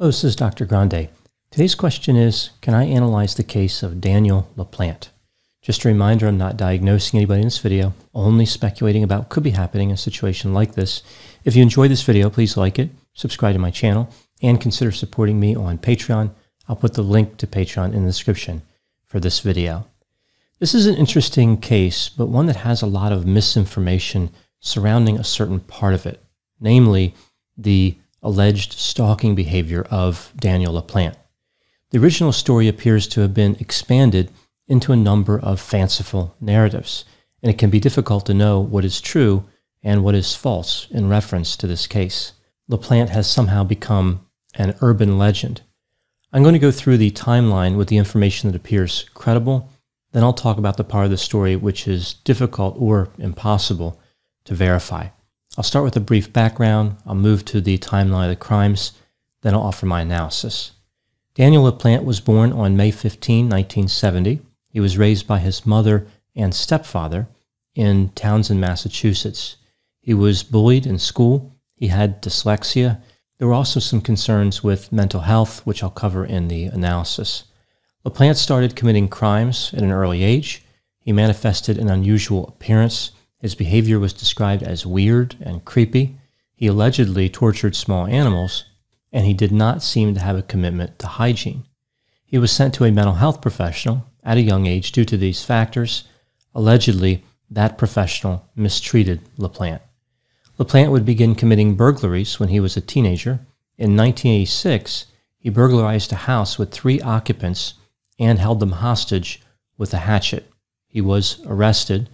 Oh, this is Dr. Grande. Today's question is Can I analyze the case of Daniel LaPlante? Just a reminder I'm not diagnosing anybody in this video, only speculating about what could be happening in a situation like this. If you enjoyed this video, please like it, subscribe to my channel, and consider supporting me on Patreon. I'll put the link to Patreon in the description for this video. This is an interesting case, but one that has a lot of misinformation surrounding a certain part of it, namely the alleged stalking behavior of Daniel LaPlante. The original story appears to have been expanded into a number of fanciful narratives, and it can be difficult to know what is true and what is false in reference to this case. LaPlante has somehow become an urban legend. I'm going to go through the timeline with the information that appears credible, then I'll talk about the part of the story which is difficult or impossible to verify. I'll start with a brief background, I'll move to the timeline of the crimes, then I'll offer my analysis. Daniel LaPlante was born on May 15, 1970. He was raised by his mother and stepfather in Townsend, Massachusetts. He was bullied in school. He had dyslexia. There were also some concerns with mental health, which I'll cover in the analysis. LaPlante started committing crimes at an early age. He manifested an unusual appearance. His behavior was described as weird and creepy. He allegedly tortured small animals, and he did not seem to have a commitment to hygiene. He was sent to a mental health professional at a young age due to these factors. Allegedly, that professional mistreated LaPlante. LaPlante would begin committing burglaries when he was a teenager. In 1986, he burglarized a house with three occupants and held them hostage with a hatchet. He was arrested.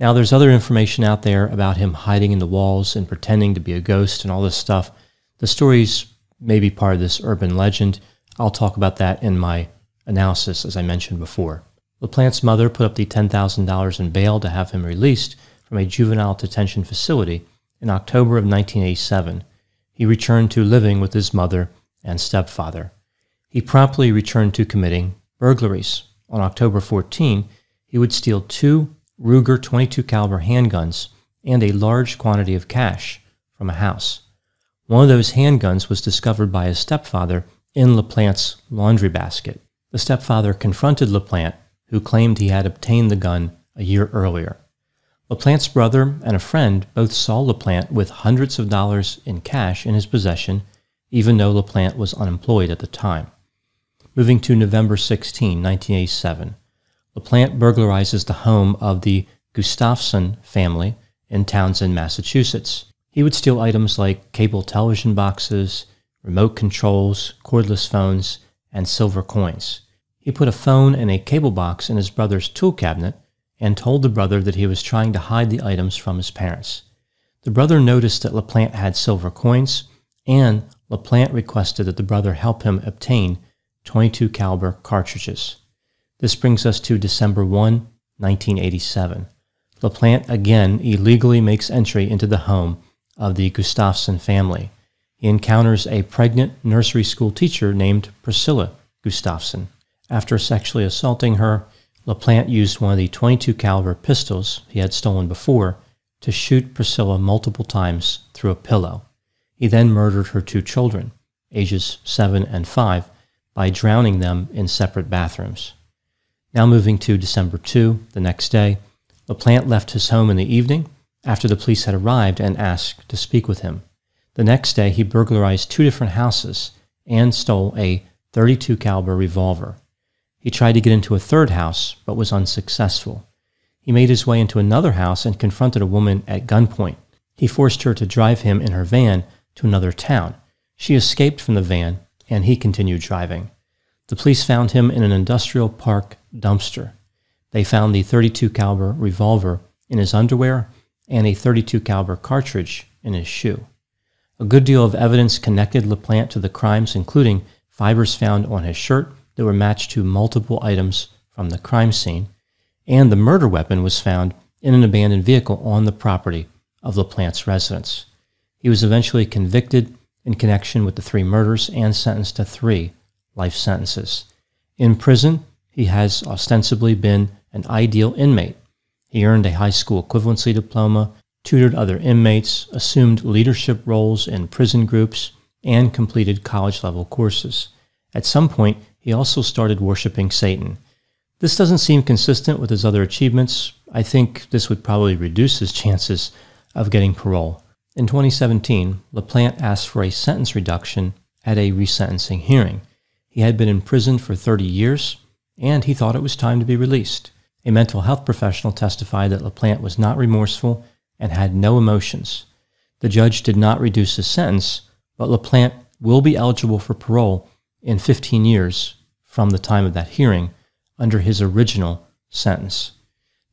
Now, there's other information out there about him hiding in the walls and pretending to be a ghost and all this stuff. The stories may be part of this urban legend. I'll talk about that in my analysis, as I mentioned before. LaPlante's mother put up the $10,000 in bail to have him released from a juvenile detention facility in October of 1987. He returned to living with his mother and stepfather. He promptly returned to committing burglaries. On October 14, he would steal two Ruger 22 caliber handguns and a large quantity of cash from a house. One of those handguns was discovered by his stepfather in LaPlante's laundry basket. The stepfather confronted LaPlante, who claimed he had obtained the gun a year earlier. LaPlante's brother and a friend both saw LaPlante with hundreds of dollars in cash in his possession, even though LaPlante was unemployed at the time. Moving to November 16, 1987, LaPlante burglarizes the home of the Gustafson family in Townsend, Massachusetts. He would steal items like cable television boxes, remote controls, cordless phones, and silver coins. He put a phone and a cable box in his brother's tool cabinet and told the brother that he was trying to hide the items from his parents. The brother noticed that LaPlante had silver coins, and LaPlante requested that the brother help him obtain 22 caliber cartridges. This brings us to December 1, 1987. LaPlante again illegally makes entry into the home of the Gustafson family he encounters a pregnant nursery school teacher named Priscilla Gustafson. After sexually assaulting her, LaPlante used one of the 22 caliber pistols he had stolen before to shoot Priscilla multiple times through a pillow. He then murdered her two children, ages 7 and 5, by drowning them in separate bathrooms. Now moving to December 2, the next day, LaPlante left his home in the evening after the police had arrived and asked to speak with him. The next day, he burglarized two different houses and stole a 32 caliber revolver. He tried to get into a third house but was unsuccessful. He made his way into another house and confronted a woman at gunpoint. He forced her to drive him in her van to another town. She escaped from the van and he continued driving. The police found him in an industrial park dumpster. They found the 32 caliber revolver in his underwear and a 32 caliber cartridge in his shoe. A good deal of evidence connected LaPlante to the crimes, including fibers found on his shirt that were matched to multiple items from the crime scene, and the murder weapon was found in an abandoned vehicle on the property of LaPlante's residence. He was eventually convicted in connection with the three murders and sentenced to three life sentences. In prison, he has ostensibly been an ideal inmate. He earned a high school equivalency diploma tutored other inmates, assumed leadership roles in prison groups, and completed college level courses. At some point, he also started worshiping Satan. This doesn't seem consistent with his other achievements. I think this would probably reduce his chances of getting parole. In 2017, LaPlante asked for a sentence reduction at a resentencing hearing. He had been in prison for 30 years, and he thought it was time to be released. A mental health professional testified that LaPlante was not remorseful and had no emotions. The judge did not reduce his sentence, but LaPlante will be eligible for parole in 15 years from the time of that hearing under his original sentence.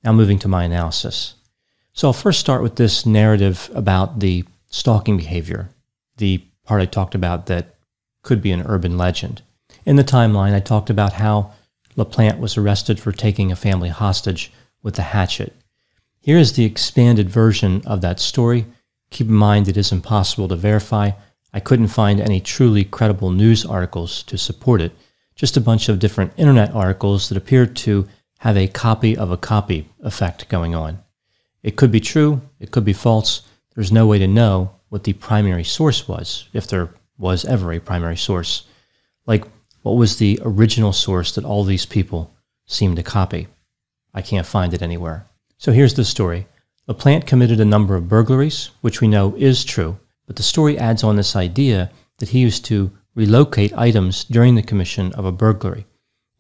Now, moving to my analysis. So, I'll first start with this narrative about the stalking behavior, the part I talked about that could be an urban legend. In the timeline, I talked about how LaPlante was arrested for taking a family hostage with a hatchet. Here is the expanded version of that story. Keep in mind it is impossible to verify. I couldn't find any truly credible news articles to support it, just a bunch of different internet articles that appeared to have a copy of a copy effect going on. It could be true, it could be false. There's no way to know what the primary source was, if there was ever a primary source. Like, what was the original source that all these people seem to copy? I can't find it anywhere. So here's the story. LaPlante committed a number of burglaries, which we know is true, but the story adds on this idea that he used to relocate items during the commission of a burglary,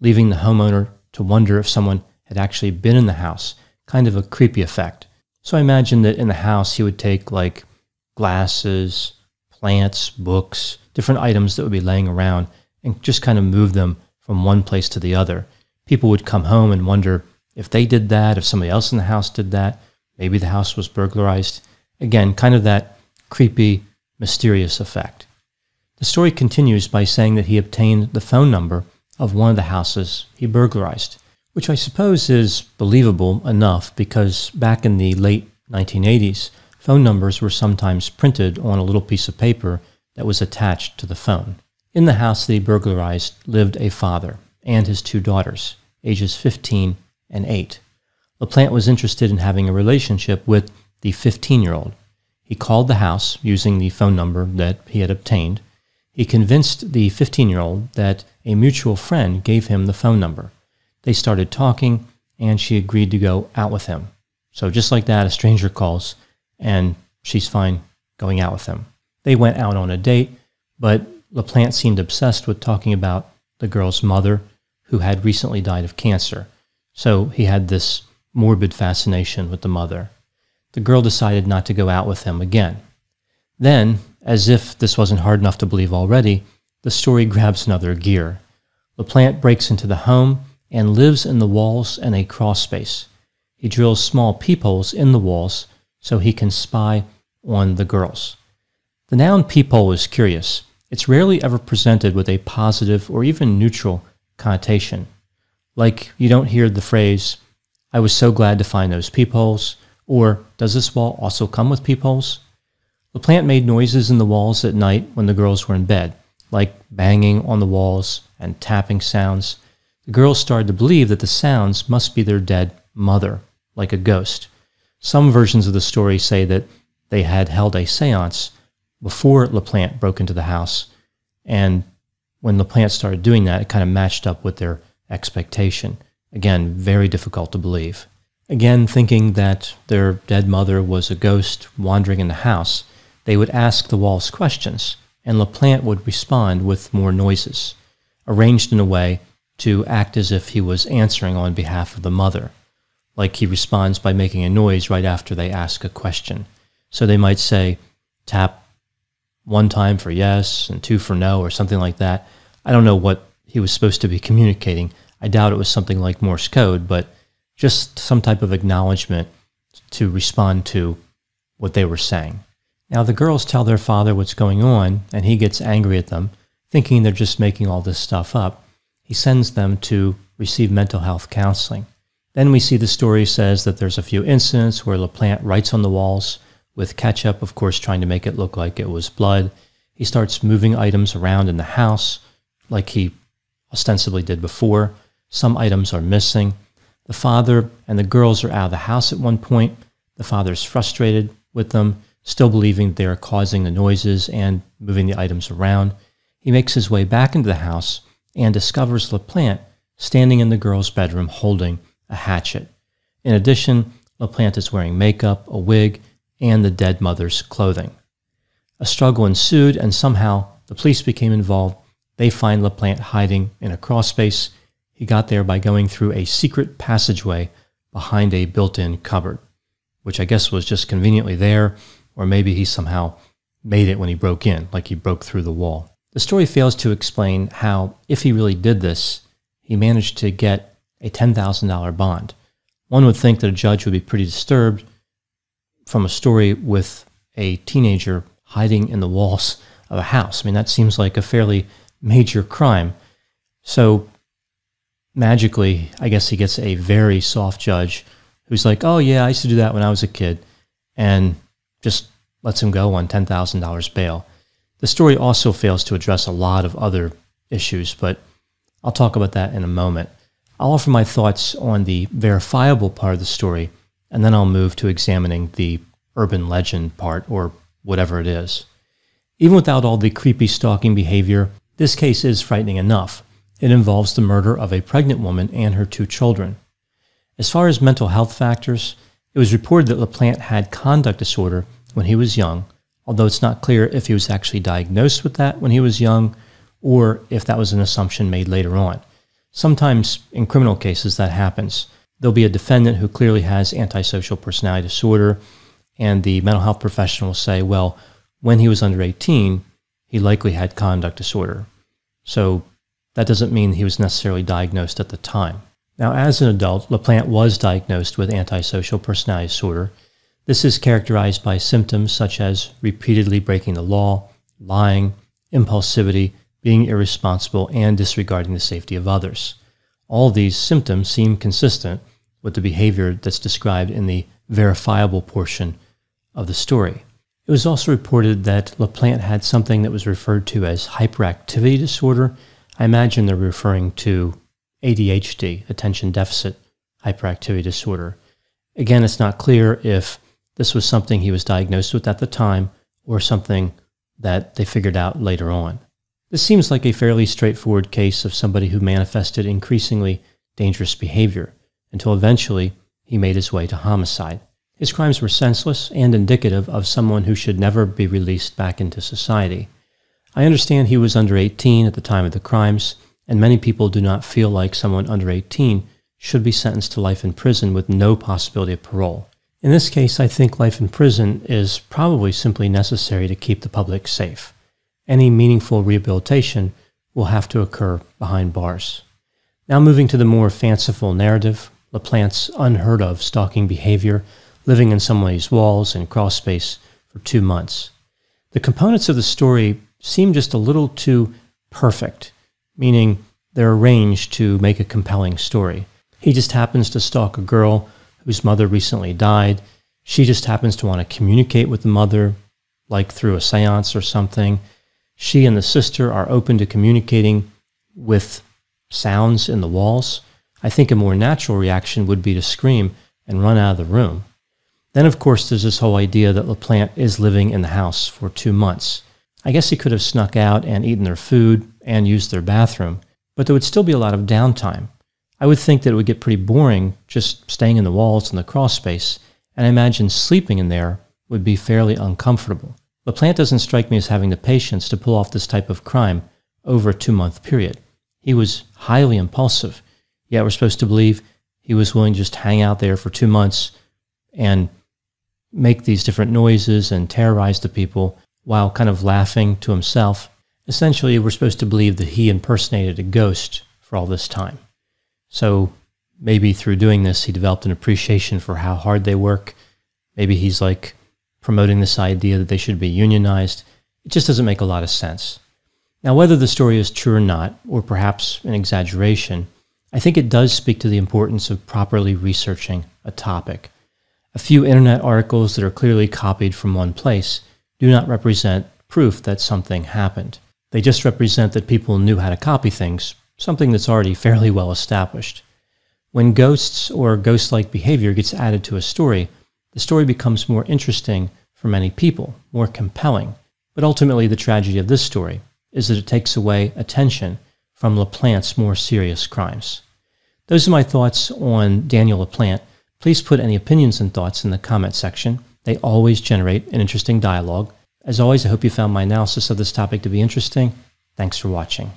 leaving the homeowner to wonder if someone had actually been in the house, kind of a creepy effect. So I imagine that in the house he would take like glasses, plants, books, different items that would be laying around and just kind of move them from one place to the other. People would come home and wonder if they did that, if somebody else in the house did that, maybe the house was burglarized. Again, kind of that creepy, mysterious effect. The story continues by saying that he obtained the phone number of one of the houses he burglarized, which I suppose is believable enough because back in the late 1980s, phone numbers were sometimes printed on a little piece of paper that was attached to the phone. In the house that he burglarized lived a father and his two daughters, ages 15 and 8. LaPlante was interested in having a relationship with the 15 year old. He called the house using the phone number that he had obtained. He convinced the 15 year old that a mutual friend gave him the phone number. They started talking, and she agreed to go out with him. So, just like that, a stranger calls, and she's fine going out with him. They went out on a date, but LaPlante seemed obsessed with talking about the girl's mother, who had recently died of cancer. So he had this morbid fascination with the mother. The girl decided not to go out with him again. Then, as if this wasn't hard enough to believe already, the story grabs another gear. LaPlante breaks into the home and lives in the walls and a crawl space. He drills small peepholes in the walls so he can spy on the girls. The noun peephole is curious. It's rarely ever presented with a positive or even neutral connotation. Like you don't hear the phrase, I was so glad to find those peepholes, or does this wall also come with peepholes? LaPlante made noises in the walls at night when the girls were in bed, like banging on the walls and tapping sounds. The girls started to believe that the sounds must be their dead mother, like a ghost. Some versions of the story say that they had held a seance before LaPlante broke into the house. And when LaPlante started doing that, it kind of matched up with their expectation. Again, very difficult to believe. Again, thinking that their dead mother was a ghost wandering in the house, they would ask the walls questions, and LaPlante would respond with more noises, arranged in a way to act as if he was answering on behalf of the mother. Like he responds by making a noise right after they ask a question. So they might say, tap one time for yes and two for no or something like that. I don't know what he was supposed to be communicating. I doubt it was something like Morse code, but just some type of acknowledgement to respond to what they were saying. Now, the girls tell their father what's going on, and he gets angry at them, thinking they're just making all this stuff up. He sends them to receive mental health counseling. Then we see the story says that there's a few incidents where LaPlante writes on the walls with ketchup, of course, trying to make it look like it was blood. He starts moving items around in the house like he ostensibly did before. Some items are missing. The father and the girls are out of the house at one point. The father's frustrated with them, still believing they are causing the noises and moving the items around. He makes his way back into the house and discovers LaPlante standing in the girl's bedroom holding a hatchet. In addition, LaPlante is wearing makeup, a wig, and the dead mother's clothing. A struggle ensued, and somehow the police became involved. They find LaPlante hiding in a crawlspace. He got there by going through a secret passageway behind a built in cupboard, which I guess was just conveniently there, or maybe he somehow made it when he broke in, like he broke through the wall. The story fails to explain how, if he really did this, he managed to get a $10,000 bond. One would think that a judge would be pretty disturbed from a story with a teenager hiding in the walls of a house. I mean, that seems like a fairly major crime. So magically, I guess he gets a very soft judge who's like, oh, yeah, I used to do that when I was a kid, and just lets him go on $10,000 bail. The story also fails to address a lot of other issues, but I'll talk about that in a moment. I'll offer my thoughts on the verifiable part of the story, and then I'll move to examining the urban legend part, or whatever it is. Even without all the creepy stalking behavior, this case is frightening enough. It involves the murder of a pregnant woman and her two children. As far as mental health factors, it was reported that LaPlante had conduct disorder when he was young, although it's not clear if he was actually diagnosed with that when he was young or if that was an assumption made later on. Sometimes in criminal cases that happens. There'll be a defendant who clearly has antisocial personality disorder, and the mental health professional will say, well, when he was under 18, he likely had conduct disorder. So that doesn't mean he was necessarily diagnosed at the time. Now, as an adult, LaPlante was diagnosed with antisocial personality disorder. This is characterized by symptoms such as repeatedly breaking the law, lying, impulsivity, being irresponsible, and disregarding the safety of others. All these symptoms seem consistent with the behavior that's described in the verifiable portion of the story. It was also reported that LaPlante had something that was referred to as hyperactivity disorder. I imagine they're referring to ADHD, attention deficit hyperactivity disorder. Again, it's not clear if this was something he was diagnosed with at the time or something that they figured out later on. This seems like a fairly straightforward case of somebody who manifested increasingly dangerous behavior until eventually he made his way to homicide. His crimes were senseless and indicative of someone who should never be released back into society. I understand he was under 18 at the time of the crimes, and many people do not feel like someone under 18 should be sentenced to life in prison with no possibility of parole. In this case, I think life in prison is probably simply necessary to keep the public safe. Any meaningful rehabilitation will have to occur behind bars. Now, moving to the more fanciful narrative, LaPlante's unheard of stalking behavior living in somebody's walls and crawl space for two months. The components of the story seem just a little too perfect, meaning they're arranged to make a compelling story. He just happens to stalk a girl whose mother recently died. She just happens to want to communicate with the mother, like through a seance or something. She and the sister are open to communicating with sounds in the walls. I think a more natural reaction would be to scream and run out of the room. Then, of course, there's this whole idea that LaPlante is living in the house for two months. I guess he could have snuck out and eaten their food and used their bathroom, but there would still be a lot of downtime. I would think that it would get pretty boring just staying in the walls and the crawl space, and I imagine sleeping in there would be fairly uncomfortable. LaPlante doesn't strike me as having the patience to pull off this type of crime over a two month period. He was highly impulsive, yet we're supposed to believe he was willing to just hang out there for two months and make these different noises and terrorize the people while kind of laughing to himself. Essentially, we're supposed to believe that he impersonated a ghost for all this time. So maybe through doing this, he developed an appreciation for how hard they work. Maybe he's like promoting this idea that they should be unionized. It just doesn't make a lot of sense. Now, whether the story is true or not, or perhaps an exaggeration, I think it does speak to the importance of properly researching a topic. A few internet articles that are clearly copied from one place do not represent proof that something happened. They just represent that people knew how to copy things, something that's already fairly well established. When ghosts or ghost like behavior gets added to a story, the story becomes more interesting for many people, more compelling. But ultimately, the tragedy of this story is that it takes away attention from LaPlante's more serious crimes. Those are my thoughts on Daniel LaPlante. Please put any opinions and thoughts in the comment section. They always generate an interesting dialogue. As always, I hope you found my analysis of this topic to be interesting. Thanks for watching.